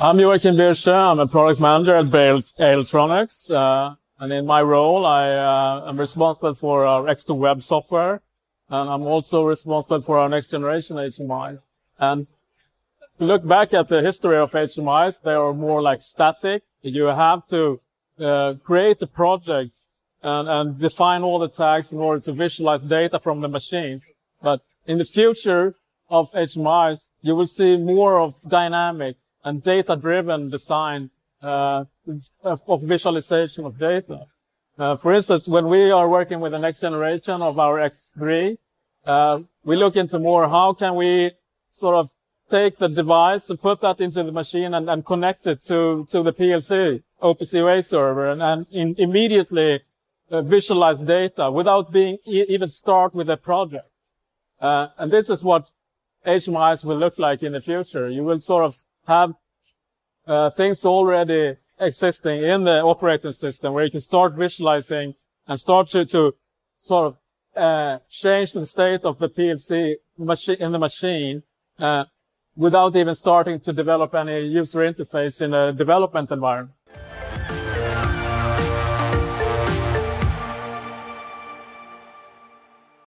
I'm Joachim Birche. I'm a product manager at Electronics. Uh, and in my role, I uh, am responsible for our X2 web software. And I'm also responsible for our next generation HMI. And to look back at the history of HMIs, they are more like static. You have to uh, create a project and, and define all the tags in order to visualize data from the machines. But in the future of HMIs, you will see more of dynamic and data-driven design uh, of visualization of data. Uh, for instance, when we are working with the next generation of our X3, uh, we look into more how can we sort of take the device and put that into the machine and, and connect it to, to the PLC, OPC UA server, and, and in, immediately uh, visualize data without being e even start with a project. Uh, and this is what HMIs will look like in the future. You will sort of have uh, things already existing in the operating system where you can start visualizing and start to, to sort of uh, change the state of the PLC machine in the machine uh, without even starting to develop any user interface in a development environment.